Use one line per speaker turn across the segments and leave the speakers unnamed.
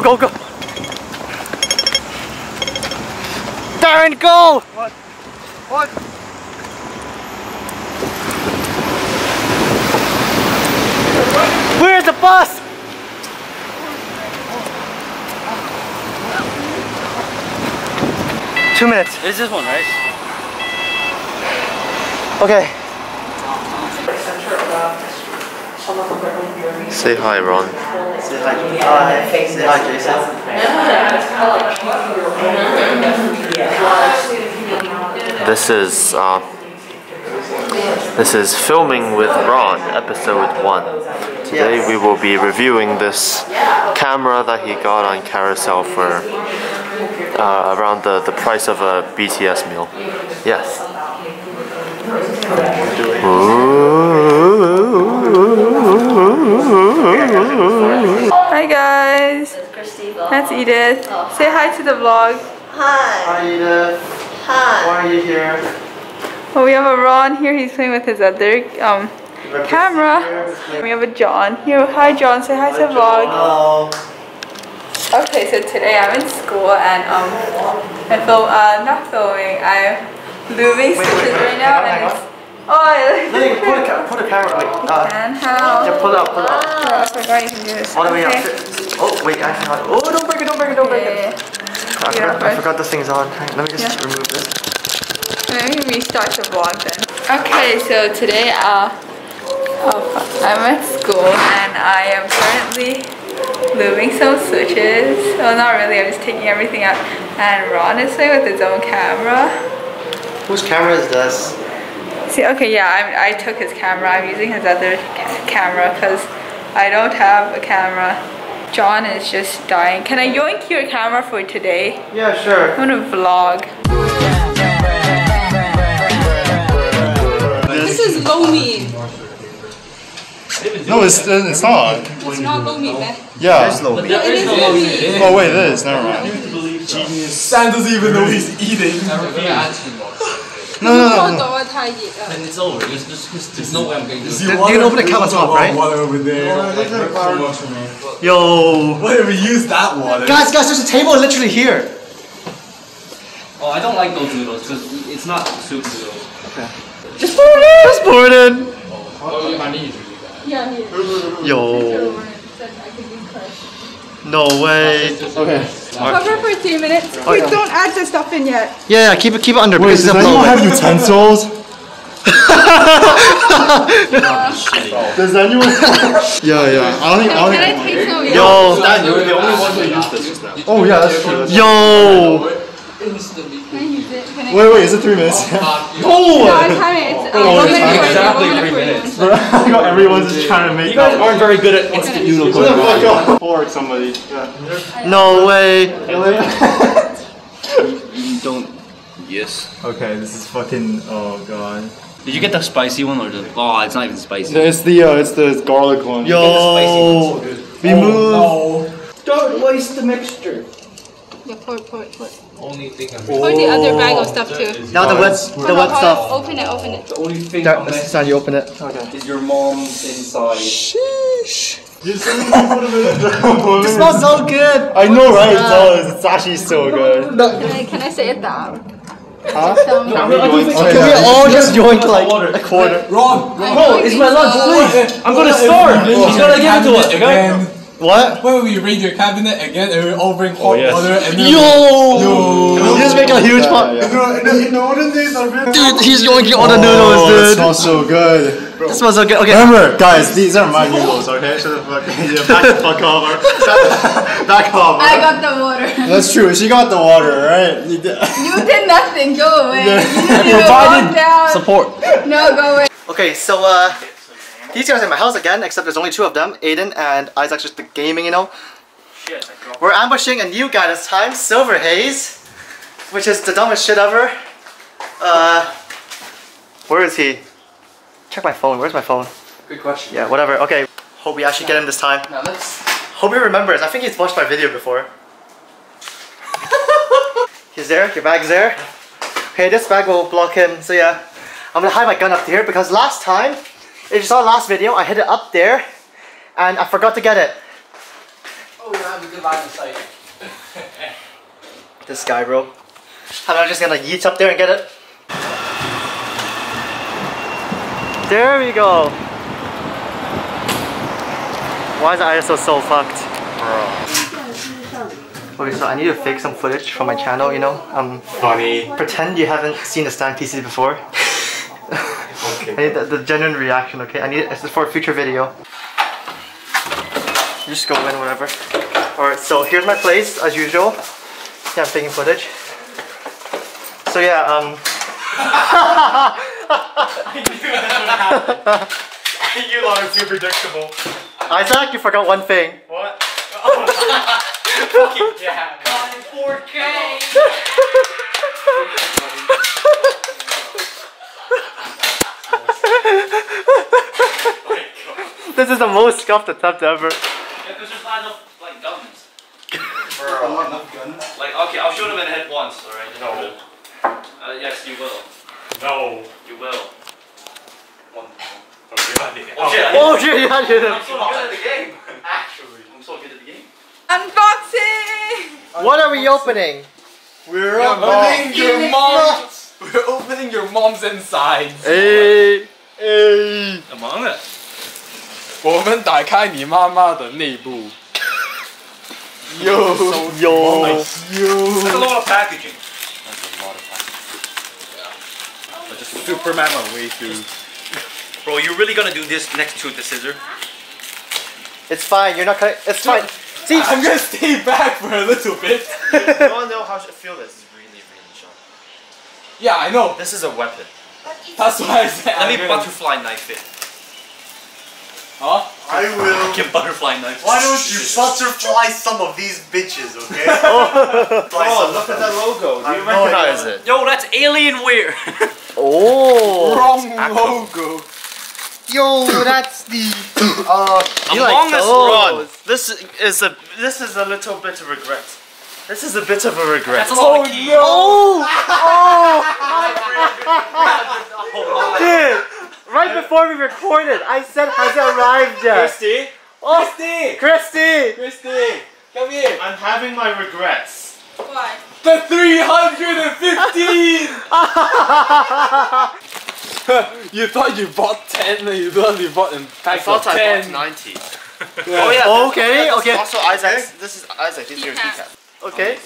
go, go, go. Darren, go!
What? What?
Where's the bus? Two minutes.
It's this one, right?
Okay.
Uh, Say hi, Ron.
Say hi. Hi. Say hi, Jason.
This is uh, this is filming with Ron, episode one. Today we will be reviewing this camera that he got on Carousell for uh, around the, the price of a BTS meal. Yes.
Hi guys, that's Edith. Say hi to the vlog.
Hi, Hi Edith. Hi. Why are you here?
Well, we have a Ron here. He's playing with his other um camera. We have a John here. Hi John. Say hi to the vlog.
Hello.
Okay, so today I'm in school and um I film uh not filming. I'm lubing switches right now and oh
Lily, put a, put a camera. Wait. Uh,
and how
yeah, pull it up, pull it up.
oh, I forgot you can do this.
All the way
okay.
up. Oh, wait, actually, not. Oh, don't break it, don't break it, don't break
Yeah,
it. I forgot, I forgot this thing's on. On, Let me just
Yeah.
remove this.
Let me restart the vlog then. Okay, so today uh oh, I'm at school and I am currently moving some switches. Well, not really. I'm just taking everything out. And Ron is playing with his own camera.
Whose camera is this?
See, okay, yeah, I, I took his camera. I'm using his other ca- camera because I don't have a camera. John is just dying. Can I yoink your camera for today?
Yeah, sure.
I'm gonna vlog.
This is low meat.
No, it's it's not.
It's not low meat, man.
Yeah.
It is low meat.
Oh wait, it is. Never mind.
Sam doesn't even know he's eating
no, no, no. no.
Door,
and it's over. There's, there's, there's, there's no way I'm going to
do
it.
You,
can open the
countertop,
right?
Water over there. Yo. Why
did
we use that water?
Guys, guys, there's a table literally here.
Oh, I don't like those noodles because it's not soup noodles. Okay.
Just pour it in. Just pour it in. Oh, oh, I need to do that.
Yeah, I need it.
Yo. Yo. No way.
Okay.
Cover for three minutes.
Yeah.
don't add the stuff in yet.
Yeah, yeah, keep it, keep it under
Wait,
because
does
it's a
anyone
blow.
have utensils? Does anyone? yeah, yeah. I don't think. I don't
Can I
think.
take some?
Yo.
Dad, you're the only one who used this just now.
Oh yeah, that's true.
Yo.
Can I use it? Can I?
Wait, wait, is it three minutes?
No, I'm timing. It's
Oh,
one
it's
minute for
exactly three minutes.
I got everyone's just trying to make.
You guys aren't very good at instant noodle
Shut the fuck
cooking.
up. Fork somebody. Yeah.
No way.
You don't. Yes.
okay, this is fucking. Oh god.
Did you get the spicy one or the? Oh, it's not even spicy.
It's the uh, it's the garlic one.
Yo. We move.
Don't waste the mixture.
Yeah, pour, pour, pour. Only thing I'm Pour the other oh. bag of stuff too.
Now the wet, the wet stuff.
Open it, open it.
The only thing
That, this is how you open it.
is your mom's inside.
Sheesh. You see put him in the
It smells so good.
I know, right? It does. It's actually so good.
Can I, can I say it down?
Huh?
Down.
Can we all just yoink like a quarter?
Ron,
Bro,
it's my lunch, please. I'm gonna starve. He's gonna give it to us. Okay?
Again,
What?
when we raid your cabinet again, and we all bring hot
yes.
water, and then
Yo!
Yo.
You just make a huge
Yeah,
pot.
yeah.
in the olden days, I really
Dude, he's yoinking all the
Oh,
noodles,
it
dude.
smells so good.
It smells so good. Okay.
Remember, guys, these are my noodles, okay? Shut the fuck yeah, back the fuck off. or- Back, back off.
I got the water.
That's true. She got the water, right? You did-
You did nothing. Go away.
Yeah.
You didn't even down.
Support.
No, go away.
Okay, so uh, these guys are in my house again, except there's only two of them, Aden and Isaac's just the gaming, you know. We're ambushing a new guy this time, Silver Haze, which is the dumbest shit ever. Uh, where is he? Check my phone. Where's my phone?
Good question.
Yeah, whatever. Okay, hope we actually get him this time.
Now let's.
Hope he remembers. I think he's watched my video before. he's there. Your bag's there. Okay, this bag will block him. So yeah, I'm gonna hide my gun up here because last time, if you saw the last video, I hid it up there, and I forgot to get it.
Oh, you have a good line of sight.
This guy, bro. And I'm just gonna yeet up there and get it. There we go. Why is the ISO so fucked? Bro. Okay, so I need to fake some footage for my channel, you know? Um,
Funny.
pretend you haven't seen the stand PC before. I need the, the genuine reaction, okay? I need it this is for a future video. Just go in, whatever. Alright, so here's my place, as usual. Yeah, I'm taking footage. So yeah, um...
you lot are too predictable.
Isaac, you forgot one thing.
What? Oh. Fucking yeah.
This is the most scuffed attempt ever.
Yeah, there's just not enough like guns.
Enough guns?
Like okay, I'll shoot him in the head once, alright?
No.
Uh, yes, you will.
No.
You will. One.
Okay, I.
Oh shit! I
Oh shit, yeah, I did
I'm so good at the game.
Actually.
I'm so good at the game.
Unboxing!
What are we opening?
We're
Opening your mom's. We're opening your mom's insides.
Hey, hey.
Among Us.
我们打开你妈妈的内部。
Yo, yo.
That's a lot of packaging.
Superman my way through.
Bro, you really gonna do this next to the scissor?
It's fine. You're not cutting. It's fine. See,
I'm gonna stay back for a little bit.
you wanna know how I feel this is really, really sharp.
yeah, I know.
This is a weapon.
That's why I said.
Let me
I'm
butterfly knife it.
Huh?
I will.
Can butterfly knife.
Why don't you butterfly some of these bitches, okay?
Oh, look at that logo. Do
I
you
have
recognize it?
Yo, that's Alienware.
oh.
Wrong logo.
Yo, that's the. Uh, you
Among
like
Us
those.
Ron, this is a this is a little bit of regret. This is a bit of a regret.
That's a lot of keys.
Oh! Oh! Dude, right before we recorded, I said, has it arrived yet?
Kristie,
Oh,
Kristie!
Kristie!
Kristie! Come here!
I'm having my regrets.
Why?
The 315! you thought you bought 10 and you thought you bought in
I thought
of
I
10.
bought 90.
Oh
yeah.
Okay,
This
okay.
Also, Isaac. This is Isaac. These are your
Keycap.
keycaps.
Okay.
Um,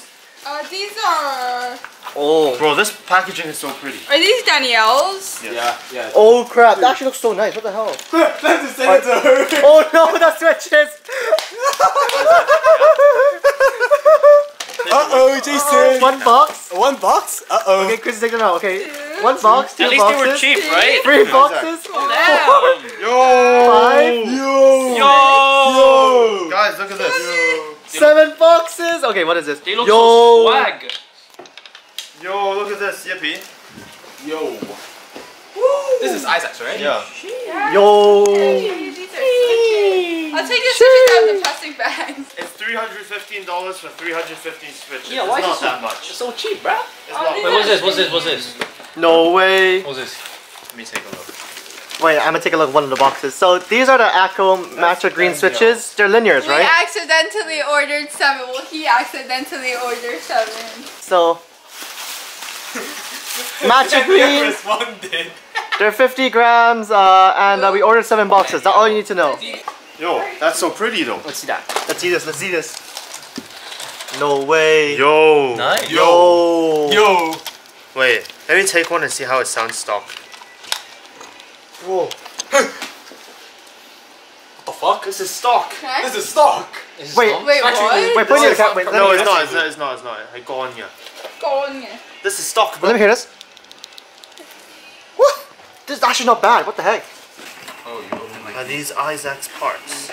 Uh, these are.
Oh.
Bro, this packaging is so pretty.
Are these Danielle's?
Yeah, yeah.
Oh crap, that actually looks so nice. What the hell?
Let's just send it to her.
Oh no, that's switches!
Uh oh, Jason.
One box.
One box? Uh oh.
Okay, Chris, take them out. Okay. One box, two
At least
boxes.
they were cheap, right?
Three boxes.
Damn.
Five.
Yo!
Yo!
Guys, look at this.
Seven boxes. Okay, what is this?
They look
Yo.
so swag.
Yo, look at this. Yippee.
Yo. This is Isaac's, right?
Yeah.
Yo.
Hey, these are switches. I'll take the switches out of the plastic bags.
It's $315 for 315 switches.
Yeah,
it's
why is
not
it so-
that much.
It's so cheap, bruh.
It's
Oh,
not
these
Wait, what's this? What's this? What's this?
No way.
What's this?
Let me take a look.
Wait, I'm gonna take a look at one of the boxes. So these are the Akko Matcha Green
Danielle.
switches. They're linears,
We
right?
accidentally ordered seven. Well, he accidentally ordered seven.
So Matcha Green.
One did.
They're 50 grams, uh, and uh, we ordered seven boxes. That's all you need to know.
Yo, that's so pretty though.
Let's see that. Let's see this. Let's see this. No way.
Yo.
Nice.
Yo.
Yo.
Wait, let me take one and see how it sounds stock.
Whoa.
The fuck?
This is stock.
Okay.
This is stock.
Wait,
Wait, what?
wait, put it in cap. Wait,
No, it's not.
this.
It's not. It's not. It's not. I go on here.
Go on.
This is stock,
Let me hear this. What? This is actually not bad. What the heck?
Are these Isaac's parts?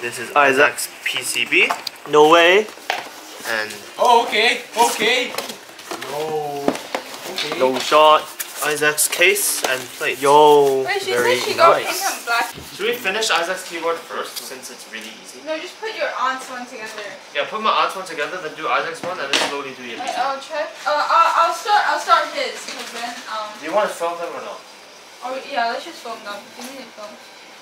This is Isaac's PCB
No way.
and
Oh, okay. Okay. No. Okay.
No shot.
Isaac's case and plate.
Yo.
Wait, she
Very
said she got
nice.
pink and black.
Should we finish Isaac's keyboard first since it's really easy?
No, just put your aunts one together.
Yeah, put my aunt's one together, then do Isaac's one, and then slowly do your
Wait, I'll check. Uh, I'll, I'll start. I'll start his, cause then um.
Do you want to film them or not?
Oh yeah, let's just film them. We need to film.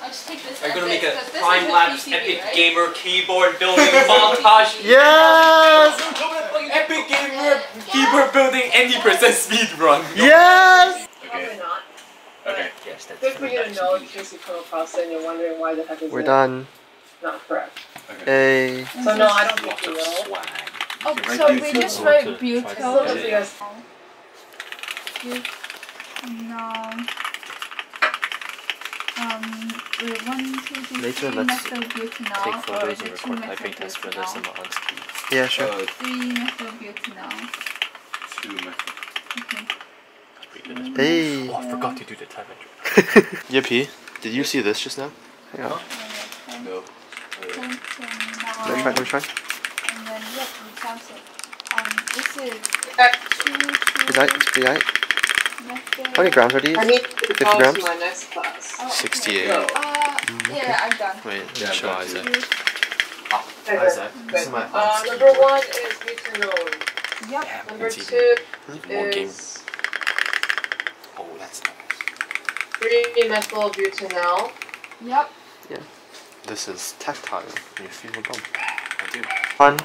I'll just take this.
Are you gonna make a
this- this is
time
his
lapse
PCB,
epic
right?
gamer keyboard building montage?
Yes!
Epic gamer keyboard building any percent speed run.
Yes!
Probably not.
Okay.
Yes, that's
Good for you to know in case you come across it and you're wondering why the heck is
We're
it
done.
not correct.
Hey.
So no, I don't think oh, you will.
Oh, so we just write
beautiful.
butyl.
doesn't
No. Um, wait, one, two, three,
Later,
three
let's
methylbutanol,
Take photos
is
and
it two
record typing tests for this on the on screen.
Yeah, sure.
Uh,
Three methylbutanol.
two method.
Okay.
Hey.
Oh, I forgot to do the time entry. Yippee. Did you see this just now?
Hang on.
No.
Let me try, let me try.
And then, yep, we found it. Um, this is two,
Good
two
night, good night.
methyl.
How many grams are these?
I need to
50 grams?
my next class.
Oh,
68.
Go.
Uh, yeah, I'm done.
Wait,
Yeah,
yeah, show
got
Isaac.
Okay,
Isaac, this is my
Uh, number one is butanol.
Yep.
Number
It's
two is
Oh, that's nice.
three methyl butanol.
Yep.
This is tactile. You feel a bump. I do.
One.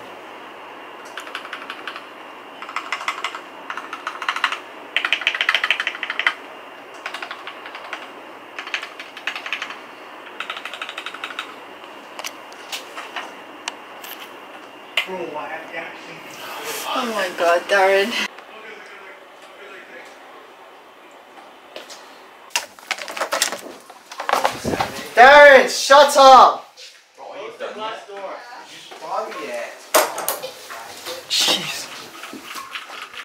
Oh my god, Darren.
Darren, shut up!